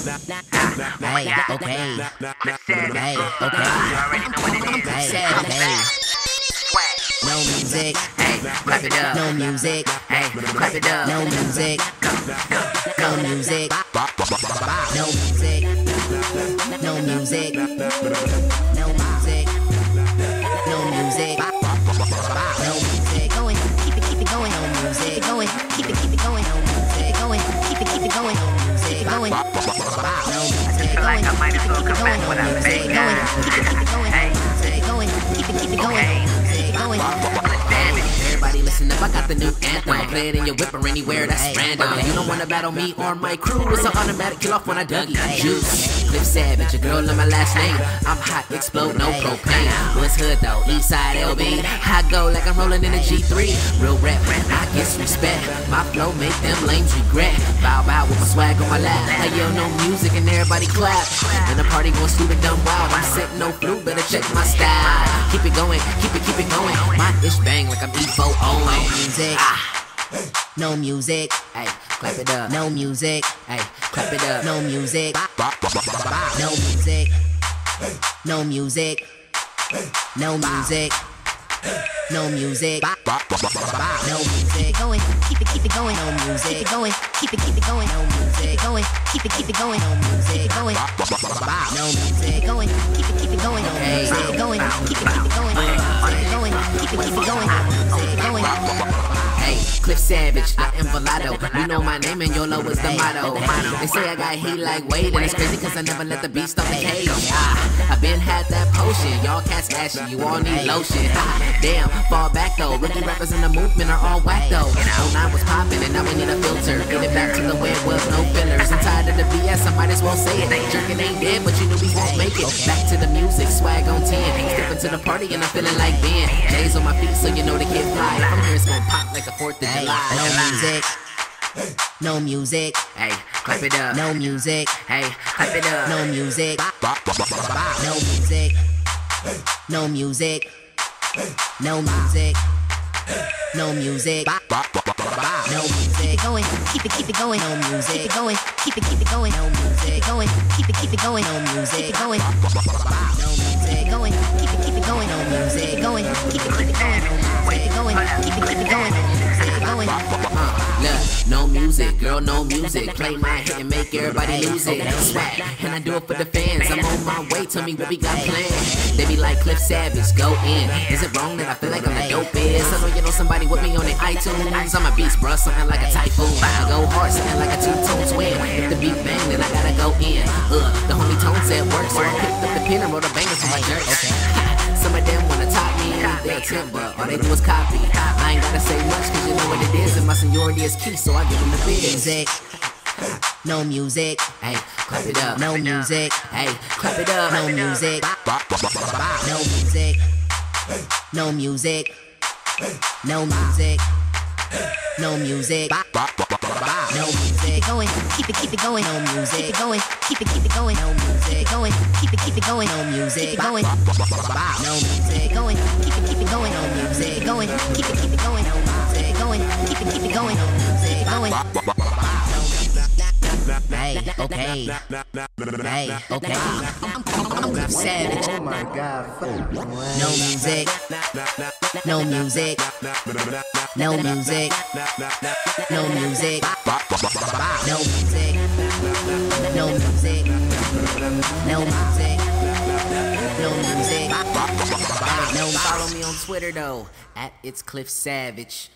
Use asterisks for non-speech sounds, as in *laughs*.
Hey, okay. Hey, okay. Hey, okay. No music. Hey, clap it up. No music. Hey, clap it up. No music. No music. No music. No like I might as well come back going. without No saying Keep it, going. Hey. No music. Going. Keep it, keep it going. Okay. No. Going. Everybody listen up, I got the new anthem. I play it in your whip or anywhere that's random. You don't wanna battle me or my crew. It's an automatic kill off when I dug it. Juice, Cliff Savage, a girl in my last name. I'm hot, explode, no propane. What's hood though? Eastside LB. I go like I'm rolling in a G3. Real rap, get respect. My flow make them lames regret. Bow bow with my swag on my lap. Hey yo, no music and everybody clap. And the party going stupid, dumb wild. I'm sitting no flute, better check my style. Keep it going, keep it, keep it going. My ish bang like I'm Evo No music. Ah. No music. Hey, clap it up. No music. Hey, clap it up. No music. No music. No music. No music. No music. No music. Going. Keep it, keep it going. No music. Keep it going. Keep it, keep it going. No music. Going. Keep it, keep it going. No music. Going. No music. Going. Keep it, keep it going. No music. Going. Keep it, keep it going. No music. Going. Keep it, keep it. Going. Hey, Cliff Savage, I am Volado. You know my name and YOLO is the motto. They say I got heat like Wade, and it's crazy cause I never let the beast off the cage. Ah, I been had that potion. Y'all cats ashy, you all need lotion. Damn, fall back though. Rookie rappers in the movement are all whack though. 09 was popping and now we need a filter. Get it back to the way it was, no fillers. I'm tired of the BS, I might as well say it. Jerkin ain't dead, but you know we won't make it. Back to the music, swag on 10. Step into the party and I'm feeling like Ben. J's on my feet, so you know the kid fly. From here it's gonna pop like the 4th of Hey, July. no music. No music. Hey, clap it up. No music. Hey, clap it up. No music. No music. No music. No music. No music. No music. Going. Keep it, keep it going. No music. Keep it going. Keep it, keep it going. No music. Going. Keep it, keep it going. No music. Going. No music. Going. Keep it, keep it going. No music. Going. Keep it, keep it going. Music. Going. Keep it, keep it going. Music. Going. Uh, look, no music, girl, no music. Play my hit and make everybody lose it. Swag, and I do it for the fans. I'm on my way, tell me what we got planned. They be like Cliff Savage, go in. Is it wrong that I feel like I'm the dopest? I know you know somebody with me on the iTunes. I'm a beast, bruh, something like a typhoon. I go hard, something like a two-tone twin. If the beat bang, then I gotta go in. Uh, the homie tone said work, so I picked up the pen and wrote a banger for my jerks. *laughs* Some of them wanna top me, they attempt, but all they do is copy. I ain't gotta say much, cause you know what it is, and my seniority is key, so I give them the biz. Music. No music. Hey, clap it up. No music. Hey, clap it up. No music. No music. No music. No music. No music. No music. Going. Keep it, keep it going. No music. Keep it going. Keep it, keep it going. No music. Going. Keep it, keep it going. No music. Going. No music. Going. Keep it, keep it going. No music. Going. Keep it, keep it going. No music. Going. Keep it, keep it going. No music. Going. Hey, okay. Hey, okay. I'm savage. Oh my god. No music. No music. No music. No music. No music. No music. No music. No music. No Follow me on Twitter though, at It's Cliff Savage.